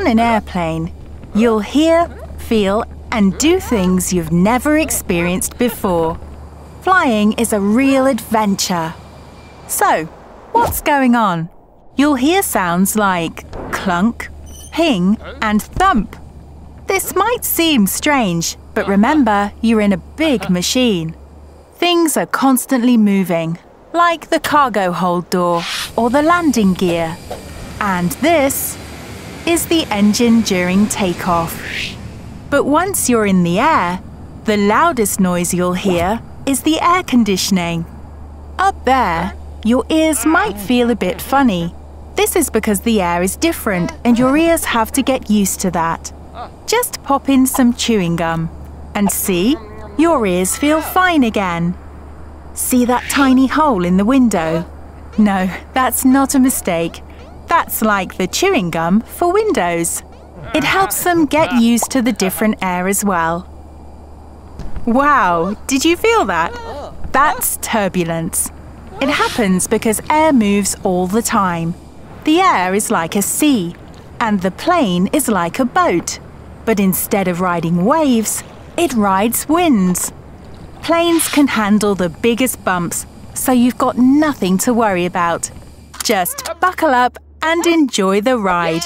On an airplane, you'll hear, feel, and do things you've never experienced before. Flying is a real adventure. So, what's going on? You'll hear sounds like clunk, ping, and thump. This might seem strange, but remember you're in a big machine. Things are constantly moving, like the cargo hold door or the landing gear. And this is the engine during takeoff. But once you're in the air, the loudest noise you'll hear is the air conditioning. Up there, your ears might feel a bit funny. This is because the air is different and your ears have to get used to that. Just pop in some chewing gum and see, your ears feel fine again. See that tiny hole in the window? No, that's not a mistake. That's like the chewing gum for windows. It helps them get used to the different air as well. Wow, did you feel that? That's turbulence. It happens because air moves all the time. The air is like a sea, and the plane is like a boat. But instead of riding waves, it rides winds. Planes can handle the biggest bumps, so you've got nothing to worry about. Just buckle up and enjoy the ride.